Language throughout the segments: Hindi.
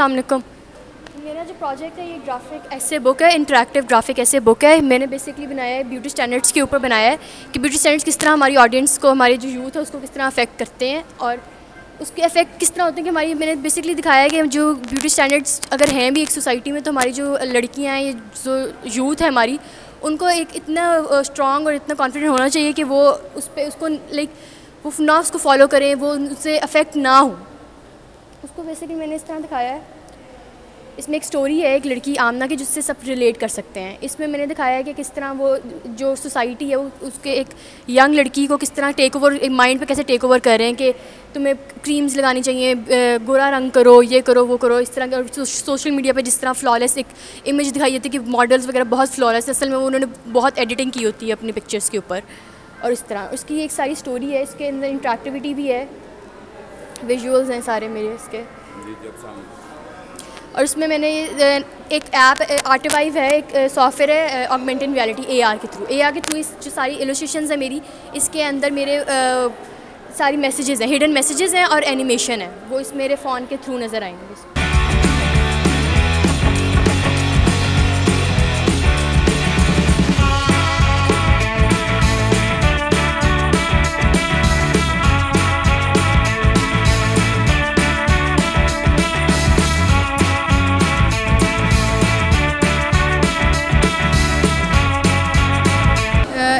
वालेकुम मेरा जो प्रोजेक्ट है ये ग्राफिक ऐसे बुक है इंटरेक्टिव ग्राफिक ऐसे बुक है। मैंने बेसिकली बनाया है ब्यूटी स्टैंडर्ड्स के ऊपर बनाया है कि ब्यूटी स्टैंडर्ड्स किस तरह हमारी ऑडियंस को हमारे जो यूथ है उसको किस तरह अफेक्ट करते हैं और उसके इफ़ेक्ट किस तरह होते हैं कि हमारी मैंने बेसिकली दिखाया है कि जो ब्यूटी स्टैंडर्ड्स अगर हैं भी एक सोसाइटी में तो हमारी जो लड़कियाँ हैं जो यूथ है हमारी उनको एक इतना स्ट्रॉन्ग और इतना कॉन्फिडेंट होना चाहिए कि वो उस पर उसको लाइक वो ना उसको फॉलो करें वो उससे अफेक्ट ना हो। उसको बेसिकली मैंने इस तरह दिखाया है। इसमें एक स्टोरी है एक लड़की आमना की, जिससे सब रिलेट कर सकते हैं। इसमें मैंने दिखाया है कि किस तरह वो, जो सोसाइटी है, वो उसके एक यंग लड़की को किस तरह टेक ओवर माइंड पे कैसे टेक ओवर कर रहे हैं कि तुम्हें क्रीम्स लगानी चाहिए गोरा रंग करो, ये करो, वो करो, इस तरह का सोशल मीडिया पे जिस तरह फ्लॉलेस एक इमेज दिखाई जाती है कि मॉडल्स वगैरह बहुत फ्लॉलेस है। असल में उन्होंने बहुत एडिटिंग की होती है अपनी पिक्चर्स के ऊपर। और इस तरह, उसकी एक सारी स्टोरी है, इसके अंदर इंट्रैक्टिविटी भी है। विजुअल्स हैं सारे मेरे इसके। और उसमें मैंने एक ऐप आर्टिवाइव है एक सॉफ्टवेयर है ऑगमेंटेड रियलिटी आर के थ्रू ए आर के थ्रू इस जो सारी इलोस्ट्रेशन है मेरी इसके अंदर मेरे आ, सारी मैसेजेस हैं हिडन मैसेजेस हैं और एनिमेशन है। वो इस मेरे फ़ोन के थ्रू नज़र आएँगे।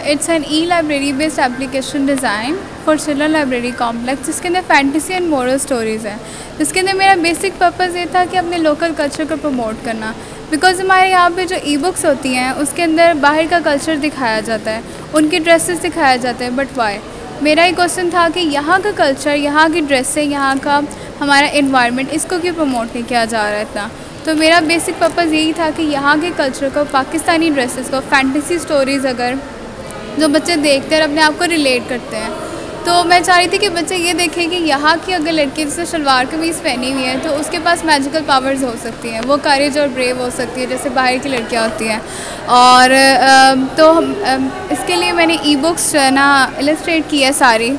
It's an e library based application design for children library complex जिसके अंदर फैंटेसी एंड मॉरल स्टोरीज़ हैं। जिसके अंदर मेरा बेसिक पर्पज़ ये था कि अपने लोकल कल्चर को प्रमोट करना। बिकॉज़ हमारे यहाँ पे जो ई बुक्स होती हैं, उसके अंदर बाहर का कल्चर दिखाया जाता है। उनकी ड्रेसेस दिखाया जाते हैं बट वाई मेरा एक क्वेश्चन था कि यहाँ का कल्चर यहाँ की ड्रेसें यहाँ का हमारा इन्वायरमेंट इसको क्यों प्रमोट नहीं किया जा रहा है इतना? तो मेरा बेसिक पर्पज़ यही था कि यहाँ के कल्चर को, पाकिस्तानी ड्रेसेस को फैंटेसी स्टोरीज़ अगर जो बच्चे देखते हैं और अपने आप को रिलेट करते हैं। तो मैं चाह रही थी कि बच्चे ये देखें कि यहाँ की अगर लड़की जैसे शलवार कमीज़ पहनी हुई है तो उसके पास मैजिकल पावर्स हो सकती हैं। वो करेज और ब्रेव हो सकती है, जैसे बाहर की लड़कियाँ होती हैं। और तो हम इसके लिए मैंने ई बुक्स जो है ना इलस्ट्रेट की है सारी।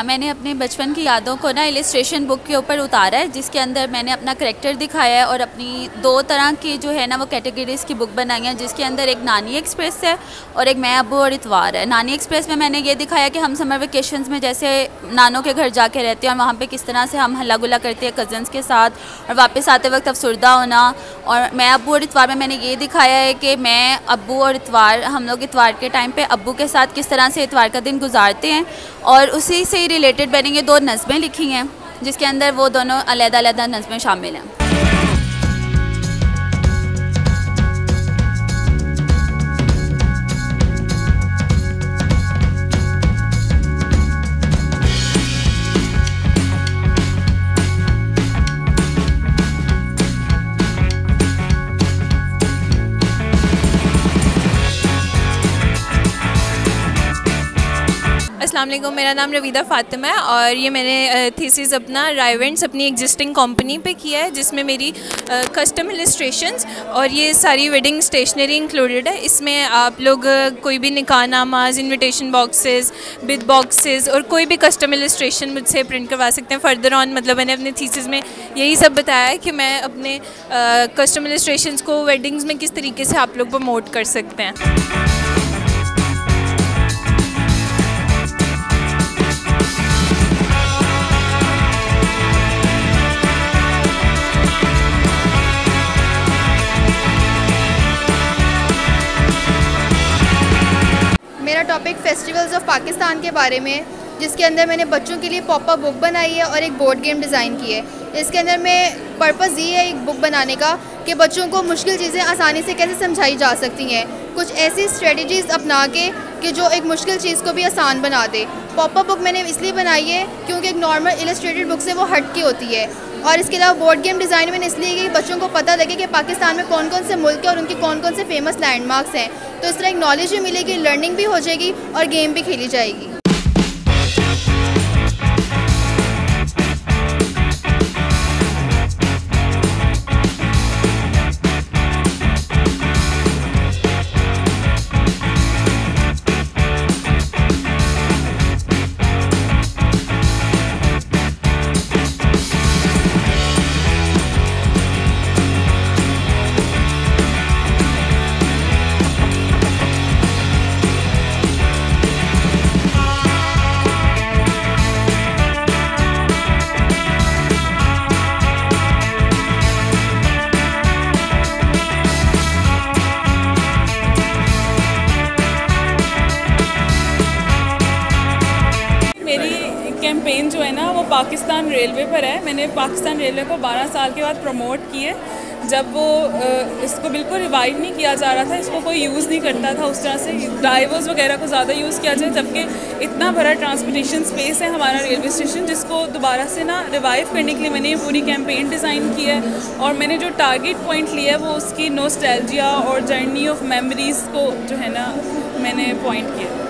अच्छा मैंने अपने बचपन की यादों को ना इलिस्ट्रेशन बुक के ऊपर उतारा है, जिसके अंदर मैंने अपना करेक्टर दिखाया है और अपनी दो तरह की जो है ना वो कैटेगरीज़ की बुक बनाई है, जिसके अंदर एक नानी एक्सप्रेस है और एक मैं, अबू और इतवार है। नानी एक्सप्रेस में मैंने ये दिखाया कि हम समर वेकेशन में जैसे नानों के घर जाके रहते हैं और वहाँ पर किस तरह से हम हल्ला गुला करते हैं कज़न्स के साथ और वापस आते वक्त अफसरदा होना और मैं, अबू और इतवार में मैंने ये दिखाया है कि मैं, अबू और इतवार, हम लोग इतवार के टाइम पर अबू के साथ किस तरह से इतवार का दिन गुजारते हैं और उसी से ही रिलेटेड बनेंगे दो नज़में लिखी हैं जिसके अंदर वो दोनों अलग-अलग नज़में शामिल हैं। अस्सलाम मेरा नाम रवीदा फातिमा है और ये मैंने थीसिस अपना राइवेंट्स अपनी एग्जिस्टिंग कंपनी पे किया है, जिसमें मेरी कस्टम इलस्ट्रेशंस और ये सारी वेडिंग स्टेशनरी इंक्लूडेड है। इसमें आप लोग कोई भी निकाह नामाज इन्विटेशन बॉक्सेस बिद बॉक्सेस और कोई भी कस्टम इलस्ट्रेशन मुझसे प्रिंट करवा सकते हैं। फर्दर ऑन मतलब मैंने अपने थीसिस में यही सब बताया है कि मैं अपने कस्टम इलस्ट्रेशन को वेडिंग्स में किस तरीके से आप लोग प्रमोट कर सकते हैं। टॉपिक फेस्टिवल्स ऑफ़ पाकिस्तान के बारे में, जिसके अंदर मैंने बच्चों के लिए पॉपअप बुक बनाई है और एक बोर्ड गेम डिज़ाइन की है। इसके अंदर मैं पर्पज़ ये है एक बुक बनाने का कि बच्चों को मुश्किल चीज़ें आसानी से कैसे समझाई जा सकती हैं। कुछ ऐसी स्ट्रेटजीज़ अपना के कि जो एक मुश्किल चीज़ को भी आसान बना दे। पॉपअप बुक मैंने इसलिए बनाई है क्योंकि एक नॉर्मल इलस्ट्रेटेड बुक से वो हट की होती है। और इसके अलावा बोर्ड गेम डिज़ाइन में इसलिए कि बच्चों को पता लगे कि पाकिस्तान में कौन कौन से मुल्क हैं और उनके कौन कौन से फ़ेमस लैंडमार्क्स हैं। तो इस तरह एक नॉलेज भी मिलेगी लर्निंग भी हो जाएगी और गेम भी खेली जाएगी। कैंपेन जो है ना, वो पाकिस्तान रेलवे पर है। मैंने पाकिस्तान रेलवे को 12 साल के बाद प्रमोट किए। जब वो इसको बिल्कुल रिवाइव नहीं किया जा रहा था, इसको कोई यूज़ नहीं करता था उस तरह से। ड्राइवर्स वगैरह को ज़्यादा यूज़ किया जाए, जबकि इतना बड़ा ट्रांसपोर्टेशन स्पेस है हमारा रेलवे स्टेशन जिसको दोबारा से ना रिवाइव करने के लिए मैंने ये पूरी कैंपेन डिज़ाइन की है। और मैंने जो टारगेट पॉइंट लिया है, वो उसकी नोस्टैल्जिया और जर्नी ऑफ़ मेमोरीज़ को जो है ना, मैंने पॉइंट किया।